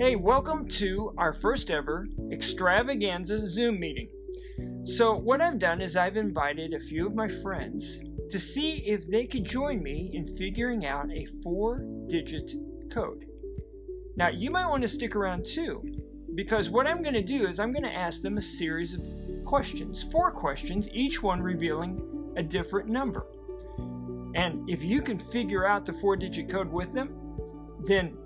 Hey, welcome to our first ever extravaganza Zoom meeting. So, what I've done is I've invited a few of my friends to see if they could join me in figuring out a four digit code. Now, you might want to stick around too, because what I'm going to do is I'm going to ask them a series of questions, four questions, each one revealing a different number. And if you can figure out the four digit code with them, then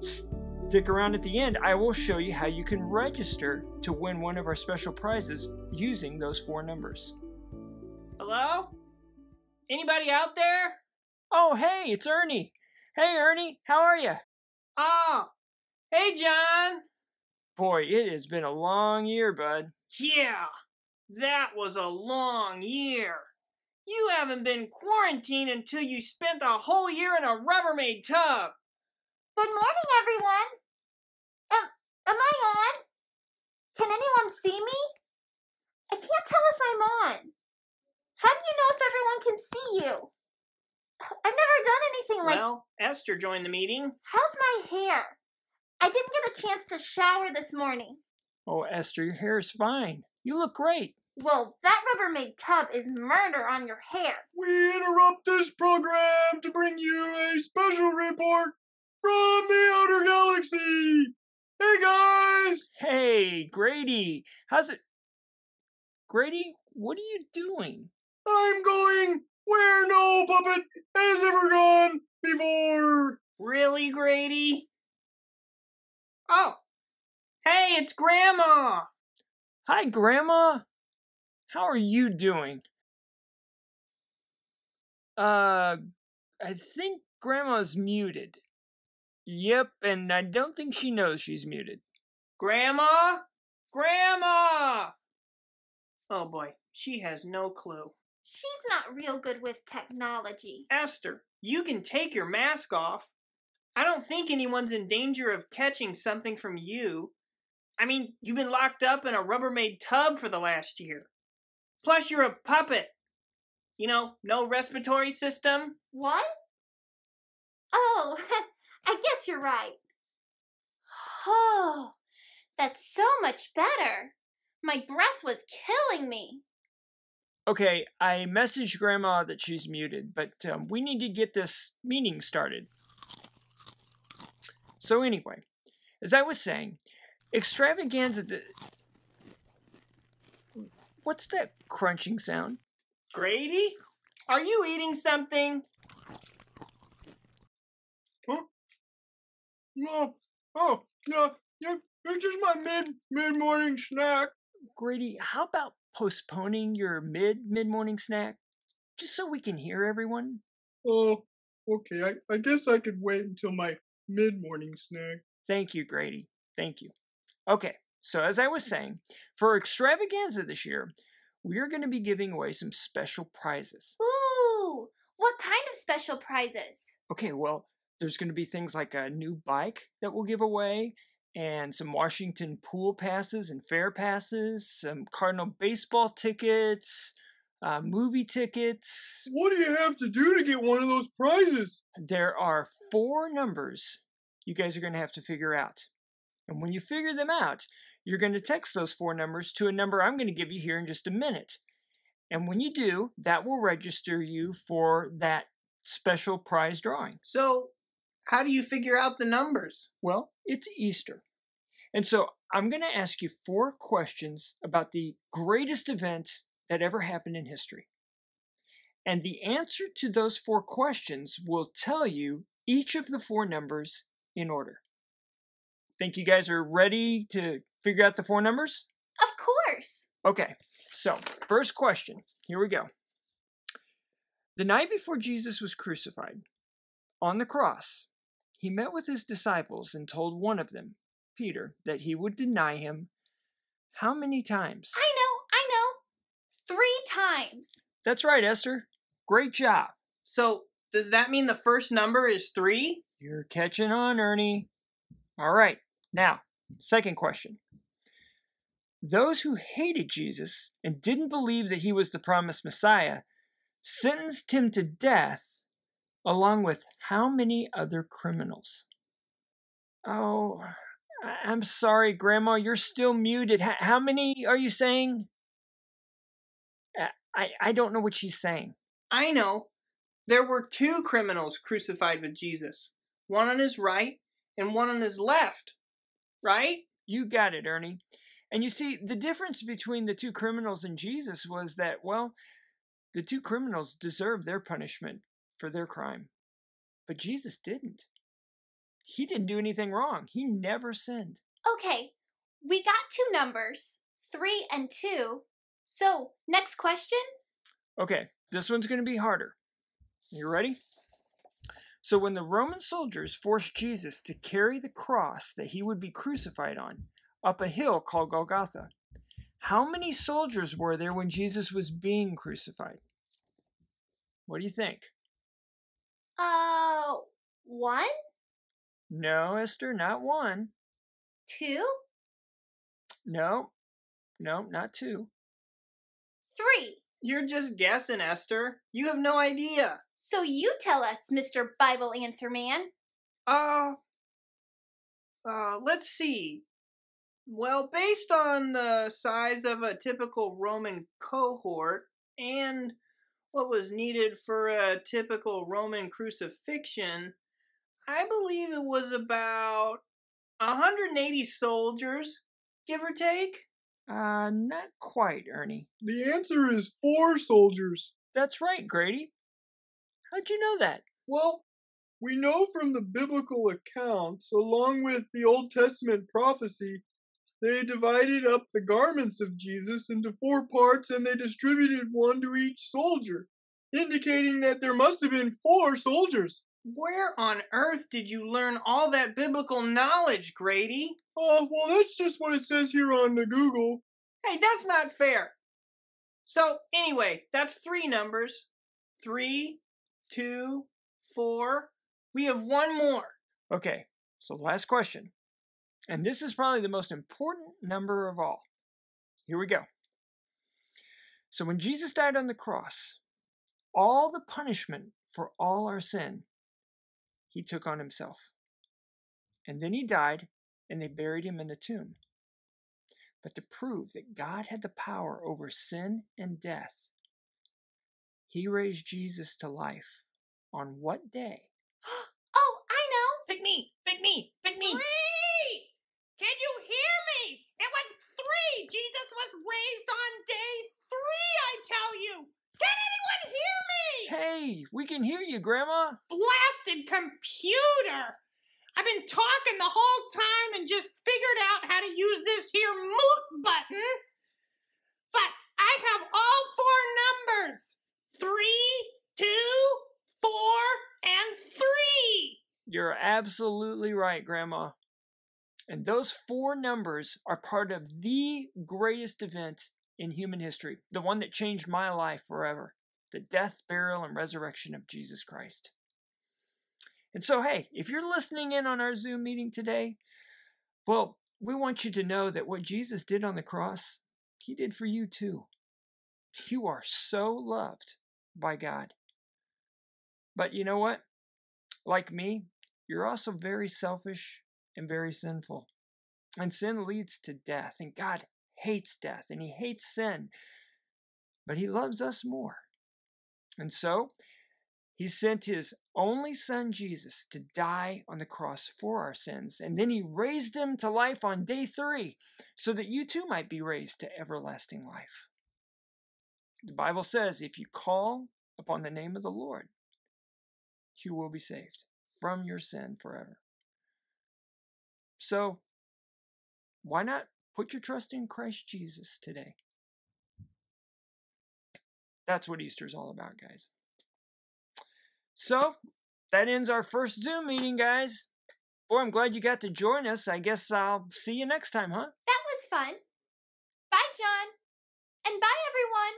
stick around at the end. I will show you how you can register to win one of our special prizes using those four numbers. Hello? Anybody out there? Oh, hey, it's Ernie. Hey, Ernie, how are you? Oh, hey, John. Boy, it has been a long year, bud. Yeah, that was a long year. You haven't been quarantined until you spent a whole year in a Rubbermaid tub. Good morning, everyone. Am, am I on? Can anyone see me? I can't tell if I'm on. How do you know if everyone can see you? I've never done anything like. Well, Esther joined the meeting. How's my hair? I didn't get a chance to shower this morning. Oh, Esther, your hair is fine. You look great. Well, that Rubbermaid tub is murder on your hair. We interrupt this program to bring you a special report from the outer galaxy. Hey guys! Hey, Grady. How's it? Grady, what are you doing? I'm going where no puppet has ever gone before. Really, Grady? Oh, hey, it's Grandma. Hi, Grandma. How are you doing? Uh, I think Grandma's muted. Yep, and I don't think she knows she's muted. Grandma? Grandma! Oh boy, she has no clue. She's not real good with technology. Esther, you can take your mask off. I don't think anyone's in danger of catching something from you. I mean, you've been locked up in a Rubbermaid tub for the last year. Plus, you're a puppet. You know, no respiratory system. What? Oh, I guess you're right. Oh, that's so much better. My breath was killing me. Okay, I messaged Grandma that she's muted, but um, we need to get this meeting started. So, anyway, as I was saying, extravaganza. The... What's that crunching sound? Grady? Are you eating something? No. Oh, no. It's just my mid mid morning snack. Grady, how about postponing your mid mid morning snack? Just so we can hear everyone? Oh, okay. I, I guess I could wait until my mid morning snack. Thank you, Grady. Thank you. Okay, so as I was saying, for extravaganza this year, we are going to be giving away some special prizes. Ooh, what kind of special prizes? Okay, well, there's going to be things like a new bike that we'll give away, and some Washington pool passes and fair passes, some Cardinal baseball tickets, uh, movie tickets. What do you have to do to get one of those prizes? There are four numbers you guys are going to have to figure out. And when you figure them out, you're going to text those four numbers to a number I'm going to give you here in just a minute. And when you do, that will register you for that special prize drawing. So, how do you figure out the numbers? Well, it's Easter. And so I'm going to ask you four questions about the greatest event that ever happened in history. And the answer to those four questions will tell you each of the four numbers in order. Think you guys are ready to figure out the four numbers? Of course. Okay, so first question. Here we go. The night before Jesus was crucified, on the cross, he met with his disciples and told one of them, Peter, that he would deny him how many times? I know, I know. Three times. That's right, Esther. Great job. So, does that mean the first number is three? You're catching on, Ernie. All right, now, second question. Those who hated Jesus and didn't believe that he was the promised Messiah sentenced him to death along with how many other criminals? Oh, I'm sorry, Grandma, you're still muted. How many are you saying? I, I I don't know what she's saying. I know. There were two criminals crucified with Jesus one on his right and one on his left. Right? You got it, Ernie. And you see, the difference between the two criminals and Jesus was that, well, the two criminals deserved their punishment for their crime. But Jesus didn't. He didn't do anything wrong. He never sinned. Okay, we got two numbers, three and two. So, next question? Okay, this one's going to be harder. You ready? So, when the Roman soldiers forced Jesus to carry the cross that he would be crucified on up a hill called Golgotha, how many soldiers were there when Jesus was being crucified? What do you think? Uh, one, No, Esther, not one. two, No, no, not two. three. You're just guessing, Esther. You have no idea. So you tell us, Mr. Bible Answer Man. Uh, uh, let's see. Well, based on the size of a typical Roman cohort and what was needed for a typical Roman crucifixion, I believe it was about 180 soldiers, give or take. Uh, not quite, Ernie. The answer is four soldiers. That's right, Grady. How'd you know that? Well, we know from the biblical accounts, along with the Old Testament prophecy, they divided up the garments of Jesus into four parts and they distributed one to each soldier, indicating that there must have been four soldiers. Where on earth did you learn all that biblical knowledge, Grady? Oh, well, that's just what it says here on the Google. Hey, that's not fair. So, anyway, that's three numbers three, two, four. We have one more. Okay, so last question. And this is probably the most important number of all. Here we go. So when Jesus died on the cross, all the punishment for all our sin, he took on himself. And then he died, and they buried him in the tomb. But to prove that God had the power over sin and death, he raised Jesus to life on what day? Oh, I know. Pick me, pick me, pick me. Three! Can you hear me? It was three! Jesus was raised on day three, I tell you! Can anyone hear me? Hey, we can hear you, Grandma. Blasted computer! I've been talking the whole time and just figured out how to use this here moot button. But I have all four numbers three, two, four, and three. You're absolutely right, Grandma. And those four numbers are part of the greatest event in human history, the one that changed my life forever the death, burial, and resurrection of Jesus Christ. And so, hey, if you're listening in on our Zoom meeting today, well, we want you to know that what Jesus did on the cross, he did for you too. You are so loved by God. But you know what? Like me, you're also very selfish and very sinful. And sin leads to death, and God hates death and He hates sin. But He loves us more. And so, He sent His only Son, Jesus, to die on the cross for our sins. And then He raised Him to life on day three so that you too might be raised to everlasting life. The Bible says if you call upon the name of the Lord, you will be saved from your sin forever. So, why not put your trust in Christ Jesus today? That's what Easter's all about, guys. So, that ends our first Zoom meeting, guys. Boy, I'm glad you got to join us. I guess I'll see you next time, huh? That was fun. Bye, John. And bye, everyone.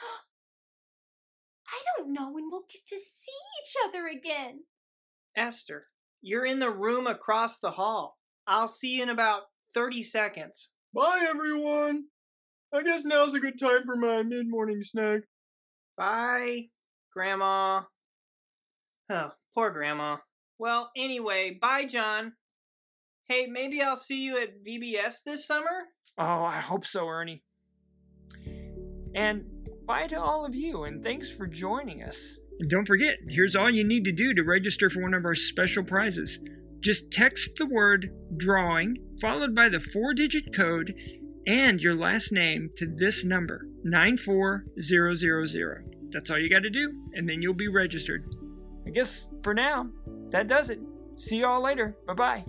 I don't know when we'll get to see each other again. Esther, you're in the room across the hall. I'll see you in about 30 seconds. Bye, everyone. I guess now's a good time for my mid morning snack. Bye, Grandma. Oh, poor Grandma. Well, anyway, bye, John. Hey, maybe I'll see you at VBS this summer? Oh, I hope so, Ernie. And bye to all of you, and thanks for joining us. And don't forget, here's all you need to do to register for one of our special prizes. Just text the word drawing, followed by the four digit code and your last name to this number 94000. That's all you got to do, and then you'll be registered. I guess for now, that does it. See y'all later. Bye bye.